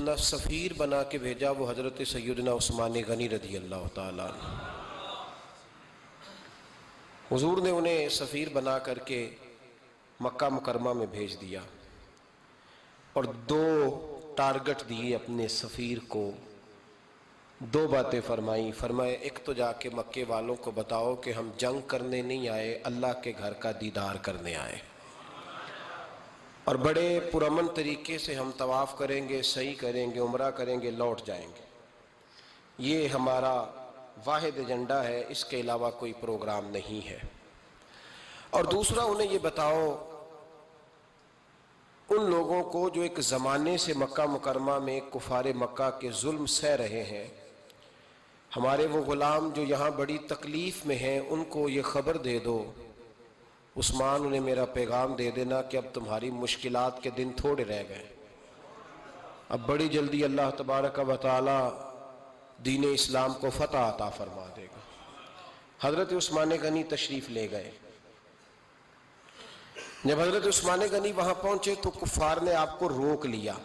अपना सफ़ीर बना के भेजा वो हज़रत सैदना उस्मान गनी रदी अल्लाह ताला हुजूर ने उन्हें सफ़ीर बना करके मक्का मुकरमा में भेज दिया और दो टारगेट दिए अपने सफ़ीर को। दो बातें फरमाई। फरमाए एक तो जाके मक्के वालों को बताओ कि हम जंग करने नहीं आए, अल्लाह के घर का दीदार करने आए। और बड़े पुरमन तरीके से हम तवाफ़ करेंगे, सही करेंगे, उम्र करेंगे, लौट जाएँगे। ये हमारा वाहिद एजेंडा है, इसके अलावा कोई प्रोग्राम नहीं है। और दूसरा, उन्हें ये बताओ, उन लोगों को जो एक ज़माने से मक्का मुकरमा में कुफार मक्का के जुल्म सह रहे हैं, हमारे वो ग़ुलाम जो यहाँ बड़ी तकलीफ़ में हैं, उनको ये ख़बर दे दो उस्मान, उन्हें मेरा पैगाम दे देना कि अब तुम्हारी मुश्किल के दिन थोड़े रह गए। अब बड़ी जल्दी अल्लाह तबारक व दीन इस्लाम को फ़तह अता फरमा देगा। हज़रत उस्मान गनी तशरीफ़ ले गए। जब हज़रत उस्मान गनी वहाँ पहुँचे तो कुफार ने आपको रोक लिया।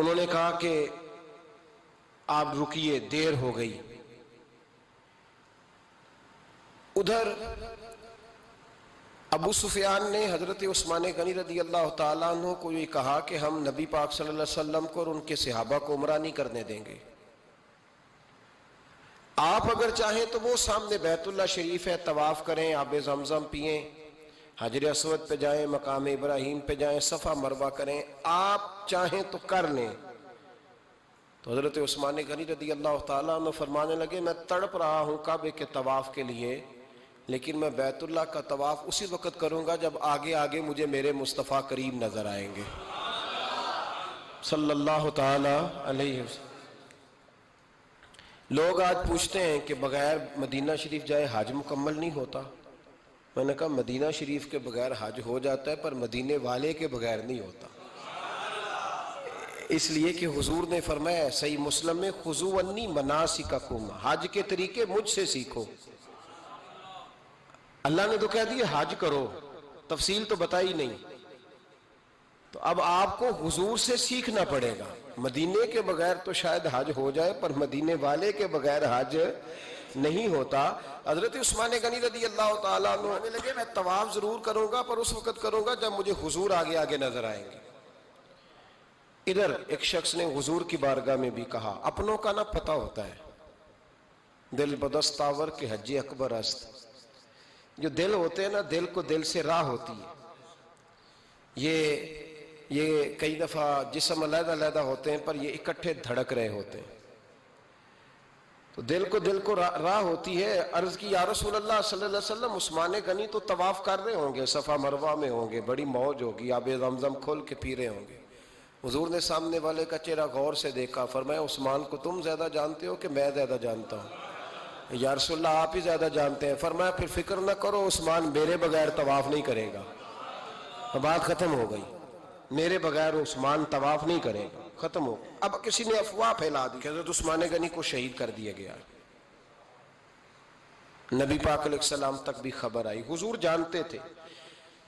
उन्होंने कहा कि आप रुकिए, देर हो गई। उधर अबू सुफियान ने हज़रत उस्मान गनी रदी अल्लाह तु को ये कहा कि हम नबी पाक सल्लल्लाहु अलैहि वसल्लम को और उनके सिहाबा को उमरा नहीं करने देंगे। आप अगर चाहें तो वो सामने बैतुल्ला शरीफ है, तवाफ़ करें, आब जमजम पिए, हजर असवद पे जाएँ, मकाम इब्राहिम पे जाएँ, सफ़ा मरवा करें, आप चाहें तो कर लें। तो हज़रत उस्मान गनी रदी अल्लाह तुम फरमाने लगे, मैं तड़प रहा हूँ काबे के तवाफ़ के लिए लेकिन मैं बैतुल्ला का तवाफ़ उसी वक़्त करूँगा जब आगे आगे मुझे मेरे मुस्तफ़ा करीम नज़र आएँगे। सल्लल्लाहु अलैहि लोग आज पूछते हैं कि बगैर मदीना शरीफ जाए हज मुकम्मल नहीं होता। मैंने कहा, मदीना शरीफ के बगैर हज हो जाता है, पर मदीने वाले के बगैर नहीं होता। इसलिए कि हुजूर ने फरमाया, सही मुस्लिम में खुजूवन्नी मनासिका हज के तरीके मुझसे सीखो। अल्लाह ने तो कह दिया, हज करो। तफसील तो बताई नहीं। तो अब आपको हुजूर से सीखना पड़ेगा। मदीने के बगैर तो शायद हज हो जाए, पर मदीने वाले के बगैर हज नहीं होता। हज़रत उस्मान गनी रदी अल्लाह तने लगे, मैं तवाफ ज़रूर करूँगा, पर उस वक्त करूँगा जब मुझे हुजूर आगे आगे नज़र आएँगे। इधर एक शख्स ने हुजूर की बारगाह में भी कहा, अपनों का ना पता होता है। दिल बदस्तावर के हज अकबर अस्त जो दिल होते हैं ना, दिल को दिल से राह होती है। ये ये कई दफ़ा जिसम अलहदा होते हैं, पर ये इकट्ठे धड़क रहे होते हैं। तो दिल को दिल को राह रा होती है। अर्ज़ की, या रसूल अल्लाह सल्लल्लाहु अलैहि वसल्लम, उस्मान गनी तो तवाफ कर रहे होंगे, सफ़ा मरवा में होंगे, बड़ी मौज होगी, आब जमजम खोल के पी रहे होंगे। हजूर ने सामने वाले का चेहरा गौर से देखा, फरमाया, उस्मान को तुम ज़्यादा जानते हो कि मैं ज़्यादा जानता हूँ? या रसुल्ला आप ही ज़्यादा जानते हैं। फरमाया, फिर फ़िक्र ना करो, उस्मान मेरे बगैर तवाफ नहीं करेगा। तो बात ख़त्म हो गई। मेरे बगैर उस्मान तवाफ नहीं करेगा। खत्म हो। अब किसी ने अफवाह फैला दी हज़रत उस्मान गनी को शहीद कर दिया गया। नबी पाक सलाम तक भी खबर आई। हुजूर जानते थे।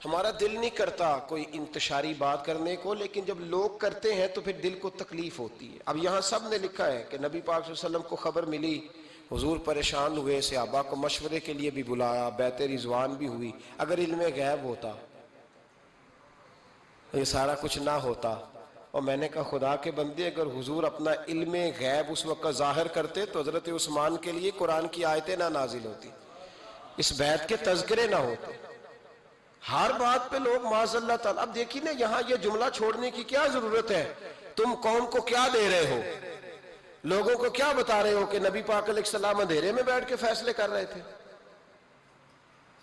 हमारा दिल नहीं करता कोई इंतशारी बात करने को, लेकिन जब लोग करते हैं तो फिर दिल को तकलीफ़ होती है। अब यहाँ सबने लिखा है कि नबी पाक को खबर मिली हुजूर परेशान हुए सहाबा को मशवरे के लिए भी बुलाया बैत रिजवान भी हुई, अगर इल्म गैब होता, ये सारा कुछ ना होता। और मैंने कहा, खुदा के बंदे, अगर हुजूर अपना इल्म गैब उस वक्त ज़ाहिर करते तो हज़रत उस्मान के लिए कुरान की आयतें ना नाजिल होती। इस बैत के तस्करे ना होते। हर बात पे लोग माजल्ला अब देखिए ना, यहाँ ये जुमला छोड़ने की क्या ज़रूरत है? तुम कौन को क्या दे रहे हो? लोगों को क्या बता रहे हो कि नबी पाक सलाम अंधेरे में बैठ के फैसले कर रहे थे?